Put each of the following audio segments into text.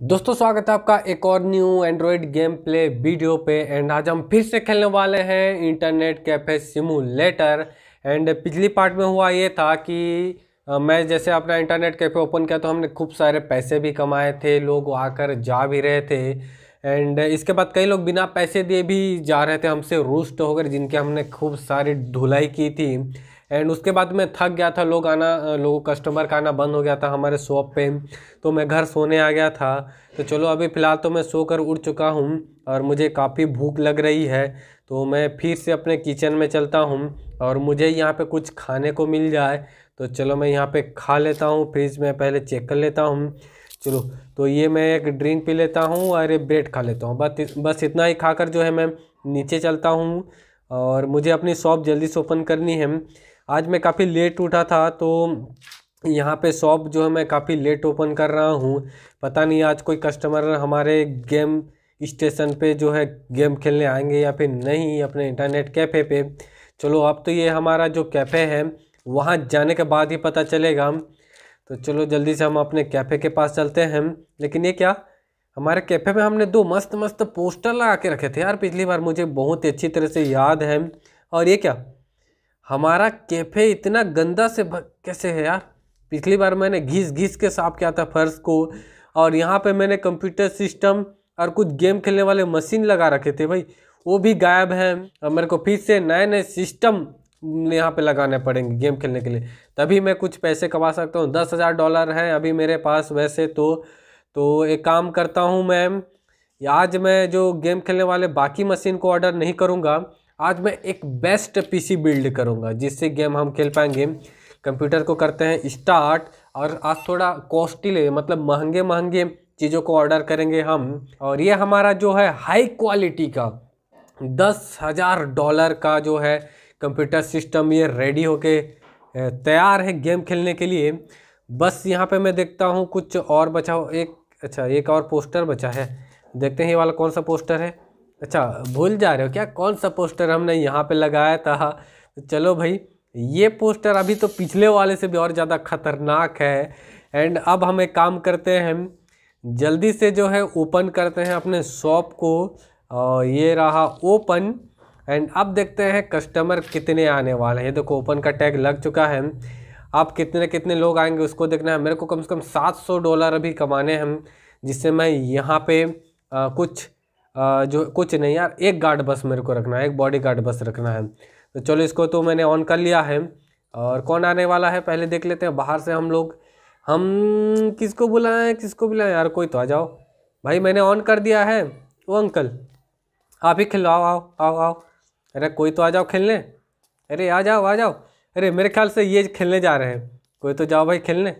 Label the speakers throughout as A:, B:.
A: दोस्तों, स्वागत है आपका एक और new android game play video पे। एंड आज हम फिर से खेलने वाले हैं इंटरनेट कैफ़े सिमुलेटर एंड पिछली पार्ट में हुआ ये था कि मैं जैसे अपना इंटरनेट कैफ़े ओपन किया तो हमने खूब सारे पैसे भी कमाए थे, लोग आकर जा भी रहे थे। एंड इसके बाद कई लोग बिना पैसे दिए भी जा रहे थे हमसे रुष्ट होकर जिनके हमने खूब सारी धुलाई की थी। एंड उसके बाद मैं थक गया था, लोग आना, लोगों कस्टमर का आना बंद हो गया था हमारे शॉप पे। तो मैं घर सोने आ गया था। तो चलो अभी फ़िलहाल तो मैं सोकर उठ चुका हूँ और मुझे काफ़ी भूख लग रही है। तो मैं फिर से अपने किचन में चलता हूँ और मुझे यहाँ पे कुछ खाने को मिल जाए। तो चलो मैं यहाँ पे खा लेता हूँ फ्रिज में पहले चेक कर लेता हूँ। चलो तो ये मैं एक ड्रिंक पी लेता हूँ और ये ब्रेड खा लेता हूँ। बस बस इतना ही खाकर जो है मैं नीचे चलता हूँ और मुझे अपनी शॉप जल्दी से ओपन करनी है। आज मैं काफ़ी लेट उठा था तो यहाँ पे शॉप जो है, मैं काफ़ी लेट ओपन कर रहा हूँ। पता नहीं आज कोई कस्टमर हमारे गेम स्टेशन पे जो है गेम खेलने आएँगे या फिर नहीं, अपने इंटरनेट कैफ़े पे। चलो, अब तो ये हमारा जो कैफ़े है, वहाँ जाने के बाद ही पता चलेगा। तो चलो, जल्दी से हम अपने कैफ़े के पास चलते हैं। लेकिन ये क्या, हमारे कैफ़े में हमने दो मस्त मस्त पोस्टर लगा के रखे थे यार पिछली बार। मुझे बहुत अच्छी तरह से याद है। और ये क्या हमारा कैफ़े इतना गंदा से भ- कैसे है यार? पिछली बार मैंने घिस घिस के साफ़ किया था फर्श को, और यहाँ पे मैंने कंप्यूटर सिस्टम और कुछ गेम खेलने वाले मशीन लगा रखे थे भाई। वो भी गायब हैं। और मेरे को फिर से नए नए सिस्टम यहाँ पे लगाने पड़ेंगे गेम खेलने के लिए। तभी मैं कुछ पैसे कमा सकता हूँ। दस हज़ार डॉलर हैं अभी मेरे पास वैसे तो। तो एक काम करता हूँ मैं आज मैं जो गेम खेलने वाले बाकी मशीन को ऑर्डर नहीं करूँगा आज मैं एक बेस्ट पीसी बिल्ड करूँगा, जिससे गेम हम खेल पाएँगे। कंप्यूटर को करते हैं स्टार्ट और आज थोड़ा कॉस्टली मतलब महँगे महँगे चीज़ों को ऑर्डर करेंगे हम। और ये हमारा जो है हाई क्वालिटी का, दस हज़ार डॉलर का जो है कंप्यूटर सिस्टम ये रेडी होके तैयार है गेम खेलने के लिए। बस यहाँ पे मैं देखता हूँ कुछ और बचा एक अच्छा एक और पोस्टर बचा है। देखते हैं ये वाला कौन सा पोस्टर है। अच्छा भूल जा रहे हो क्या? कौन सा पोस्टर हमने यहाँ पे लगाया था? तो चलो भाई ये पोस्टर अभी तो पिछले वाले से भी और ज़्यादा खतरनाक है। एंड अब हम एक काम करते हैं जल्दी से जो है ओपन करते हैं अपने शॉप को। और ये रहा ओपन। एंड अब देखते हैं कस्टमर कितने आने वाले हैं। देखो ओपन का टैग लग चुका है। अब कितने कितने लोग आएँगे उसको देखना है। मेरे को कम से कम 700 डॉलर अभी कमाने हैं जिससे मैं यहाँ पे आ, कुछ जो कुछ नहीं यार, एक गार्ड बस मेरे को रखना है, एक बॉडी गार्ड बस रखना है। तो चलो इसको तो मैंने ऑन कर लिया है। और कौन आने वाला है, पहले देख लेते हैं, बाहर से हम लोग। हम किसको बुलाएँ किसको बुलाएँ? यार कोई तो आ जाओ। भाई मैंने ऑन कर दिया है, वो अंकल आप ही खिलाओ, आओ आओ आओ। अरे कोई तो आ जाओ खेलने। अरे आ जाओ आ जाओ। अरे मेरे ख्याल से ये खेलने जा रहे हैं। कोई तो जाओ भाई खेलने।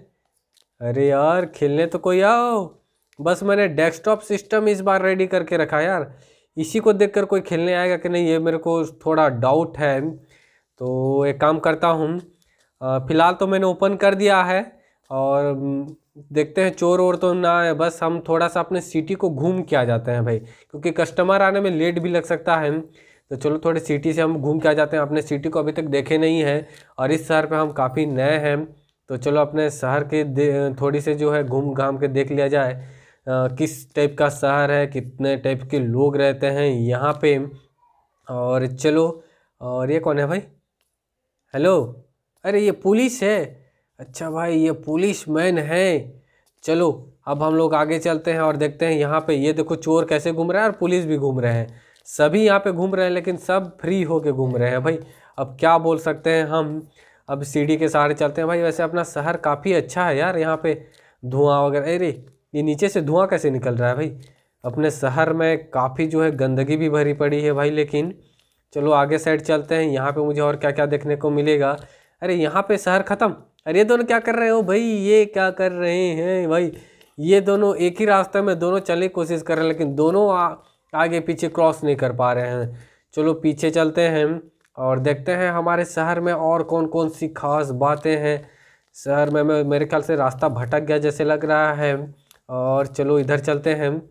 A: अरे यार खेलने तो कोई आओ। बस मैंने डेस्कटॉप सिस्टम इस बार रेडी करके रखा यार। इसी को देखकर कोई खेलने आएगा कि नहीं, ये मेरे को थोड़ा डाउट है। तो एक काम करता हूँ फ़िलहाल तो मैंने ओपन कर दिया है और देखते हैं चोर वोर तो ना है बस हम थोड़ा सा अपने सिटी को घूम के आ जाते हैं भाई, क्योंकि कस्टमर आने में लेट भी लग सकता है। तो चलो थोड़े सिटी से हम घूम के आ जाते हैं, अपने सिटी को अभी तक देखे नहीं हैं और इस शहर पे हम काफ़ी नए हैं। तो चलो अपने शहर के थोड़ी से जो है घूम घाम के देख लिया जाए। किस टाइप का शहर है, कितने टाइप के लोग रहते हैं यहाँ पे। और चलो, और ये कौन है भाई? हेलो अरे ये पुलिस है। अच्छा भाई, ये पुलिस मैन है। चलो, अब हम लोग आगे चलते हैं और देखते हैं यहाँ पे। ये देखो, चोर कैसे घूम रहा है और पुलिस भी घूम रहे हैं। सभी यहाँ पे घूम रहे हैं, लेकिन सब फ्री होके घूम रहे हैं भाई। अब क्या बोल सकते हैं हम? अब सीढ़ी के सहारे चलते हैं भाई। वैसे अपना शहर काफ़ी अच्छा है यार यहाँ पे। धुआँ वगैरह, अरे ये नीचे से धुआँ कैसे निकल रहा है भाई? अपने शहर में काफ़ी जो है गंदगी भी भरी पड़ी है भाई लेकिन चलो आगे साइड चलते हैं। यहाँ पे मुझे और क्या क्या देखने को मिलेगा। अरे यहाँ पे शहर ख़त्म। अरे ये दोनों क्या कर रहे हो भाई? ये क्या कर रहे हैं भाई? ये दोनों एक ही रास्ते में दोनों चलने की कोशिश कर रहे हैं लेकिन दोनों आ, आगे पीछे क्रॉस नहीं कर पा रहे हैं। चलो पीछे चलते हैं और देखते हैं हमारे शहर में और कौन कौन सी खास बातें हैं। शहर में मेरे ख्याल से रास्ता भटक गया जैसे लग रहा है। और चलो इधर चलते हैं हम।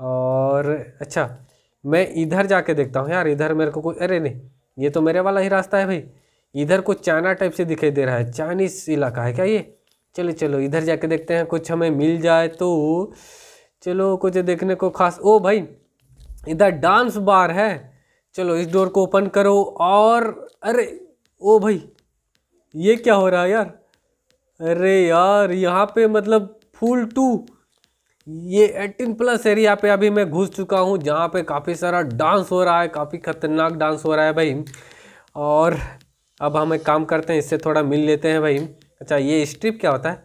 A: और अच्छा मैं इधर जाके देखता हूँ यार, इधर मेरे को कोई, अरे नहीं, ये तो मेरे वाला ही रास्ता है भाई। इधर कुछ चाइना टाइप से दिखाई दे रहा है चाइनीस इलाका है क्या ये? चलो चलो, इधर जाके देखते हैं, कुछ हमें मिल जाए तो। चलो, कुछ देखने को खास, ओ भाई, इधर डांस बार है। चलो, इस डोर को ओपन करो और, अरे, ओ भाई, ये क्या हो रहा है यार? अरे यार, यहाँ पे मतलब फुल टू। ये 18 प्लस एरिया पे अभी मैं घुस चुका हूँ, जहाँ पे काफ़ी सारा डांस हो रहा है, काफ़ी खतरनाक डांस हो रहा है भाई। और अब हम एक काम करते हैं, इससे थोड़ा मिल लेते हैं भाई। अच्छा ये स्ट्रिप क्या होता है?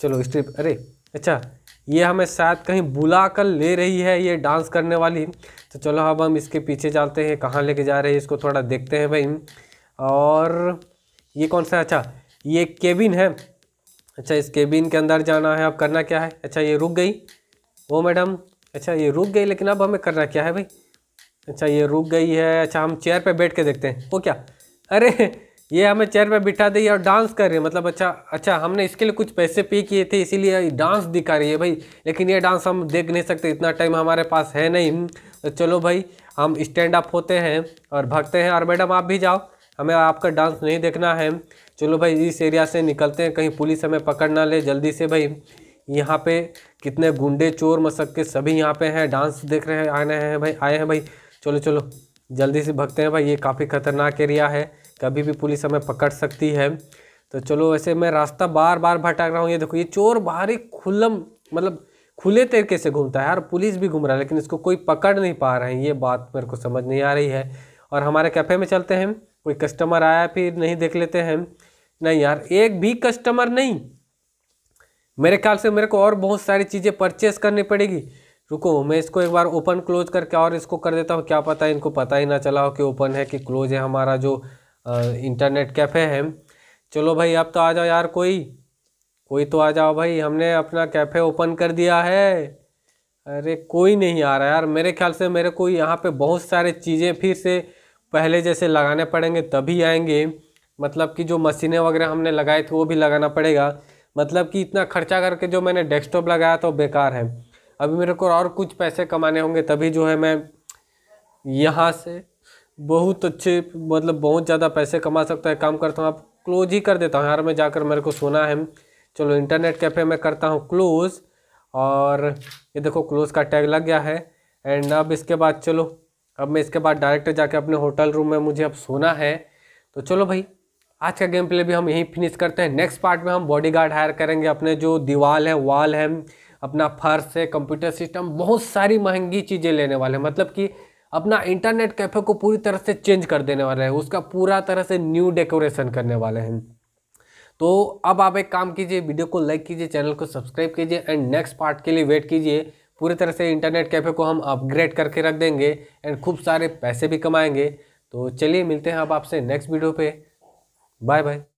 A: चलो स्ट्रिप अरे अच्छा ये हमें शायद कहीं बुला कर ले रही है ये डांस करने वाली। तो चलो, अब हम इसके पीछे चलते हैं, कहाँ लेके जा रहे हैं, इसको थोड़ा देखते हैं भाई। और ये कौन सा अच्छा ये केबिन है। अच्छा इस केबिन के अंदर जाना है, अब करना क्या है? अच्छा ये रुक गई। ओ मैडम अच्छा ये रुक गई, लेकिन अब हमें करना क्या है भाई? अच्छा ये रुक गई है अच्छा हम चेयर पे बैठ के देखते हैं। वो क्या? अरे, ये हमें चेयर पे बिठा दी और डांस कर रही है मतलब अच्छा अच्छा हमने इसके लिए कुछ पैसे पे किए थे, इसीलिए डांस दिखा रही है भाई। लेकिन ये डांस हम देख नहीं सकते, इतना टाइम हमारे पास है नहीं। तो चलो भाई, हम स्टैंड अप होते हैं और भागते हैं। और मैडम आप भी जाओ, हमें आपका डांस नहीं देखना है। चलो भाई, इस एरिया से निकलते हैं, कहीं पुलिस हमें पकड़ ना ले जल्दी से भाई। यहाँ पे कितने गुंडे चोर मसक के सभी यहाँ पे हैं, डांस देख रहे हैं, आने हैं भाई, आए हैं भाई। चलो चलो, जल्दी से भगते हैं भाई, ये काफ़ी ख़तरनाक एरिया है, कभी भी पुलिस हमें पकड़ सकती है। तो चलो, वैसे मैं रास्ता बार बार भटक रहा हूँ, ये देखो, ये चोर बाहर ही खुल्लम मतलब खुले तरीके से घूमता है, यार, पुलिस भी घूम रहा है, लेकिन इसको कोई पकड़ नहीं पा रहे हैं, ये बात मेरे को समझ नहीं आ रही है। और हमारे कैफ़े में चलते हैं, कोई कस्टमर आया फिर नहीं देख लेते हैं। नहीं यार, एक भी कस्टमर नहीं मेरे ख्याल से मेरे को और बहुत सारी चीज़ें परचेस करनी पड़ेगी। रुको, मैं इसको एक बार ओपन क्लोज करके और इसको कर देता हूँ। क्या पता है इनको पता ही ना चला हो कि ओपन है कि क्लोज है हमारा जो इंटरनेट कैफ़े है। चलो भाई, अब तो आ जाओ यार कोई। कोई तो आ जाओ भाई, हमने अपना कैफ़े ओपन कर दिया है। अरे कोई नहीं आ रहा यार। मेरे ख्याल से मेरे को यहाँ पे बहुत सारे चीज़ें फिर से पहले जैसे लगाने पड़ेंगे, तभी आएँगे। मतलब कि जो मशीनें वगैरह हमने लगाए थे, वो भी लगाना पड़ेगा। मतलब कि इतना खर्चा करके जो मैंने डेस्कटॉप लगाया वो बेकार है। अभी मेरे को और कुछ पैसे कमाने होंगे तभी जो है मैं यहाँ से बहुत अच्छे मतलब बहुत ज़्यादा पैसे कमा सकता है। काम करता हूँ, आप क्लोज ही कर देता हूँ यार, मैं जाकर मेरे को सोना है। चलो इंटरनेट कैफ़े में करता हूँ क्लोज़ और ये देखो क्लोज़ का टैग लग गया है। एंड अब इसके बाद चलो, अब मैं इसके बाद डायरेक्ट जाके अपने होटल रूम में मुझे अब सोना है। तो चलो भाई आज का गेम प्ले भी हम यहीं फिनिश करते हैं। नेक्स्ट पार्ट में हम बॉडी गार्ड हायर करेंगे। अपने जो दीवाल है वाल है, अपना फर्श है कंप्यूटर सिस्टम बहुत सारी महँगी चीज़ें लेने वाले हैं। मतलब कि अपना इंटरनेट कैफ़े को पूरी तरह से चेंज कर देने वाले हैं। उसका पूरा तरह से न्यू डेकोरेशन करने वाले हैं। तो अब आप एक काम कीजिए, वीडियो को लाइक कीजिए चैनल को सब्सक्राइब कीजिए एंड नेक्स्ट पार्ट के लिए वेट कीजिए। पूरी तरह से इंटरनेट कैफ़े को हम अपग्रेड करके रख देंगे एंड खूब सारे पैसे भी कमाएँगे। तो चलिए मिलते हैं अब आपसे नेक्स्ट वीडियो पे। Bye-bye.